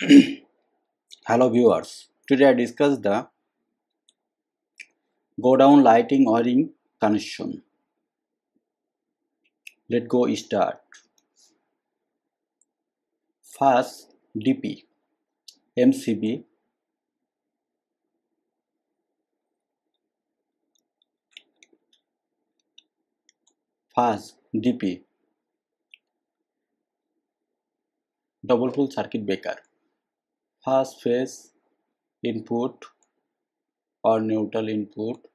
Hello viewers, today I discuss the Godown lighting wiring connection. Let go start. First DP MCB First DP double pole circuit breaker first phase input और neutral input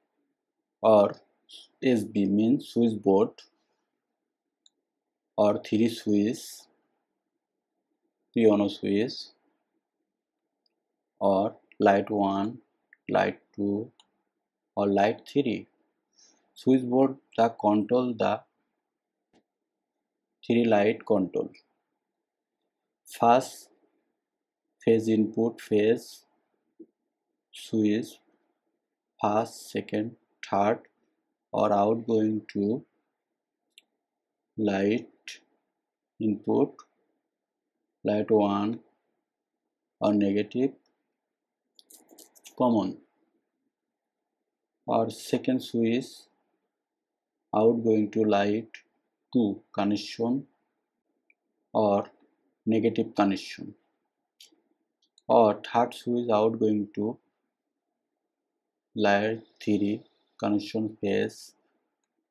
और S B main switch board और three switch three ऑनो switch और light one light two और light three switch board the control the three light control first phase input phase switch first second third or outgoing to light input light 1 or negative common. Or second switch outgoing to light 2 connection or negative connection or third switch out going to layer 3 connection phase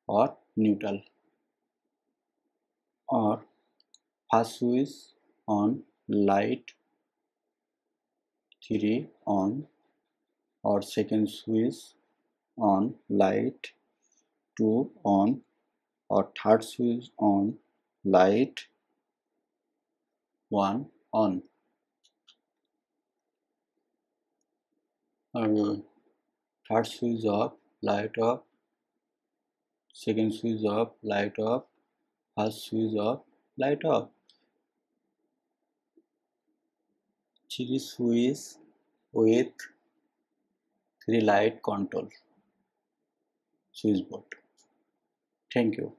or neutral. Or first switch on light 3 on or second switch on light 2 on or third switch on light 1 on or third switch off light off second switch off light off first switch off light off. Three switch with three light control switch board thank you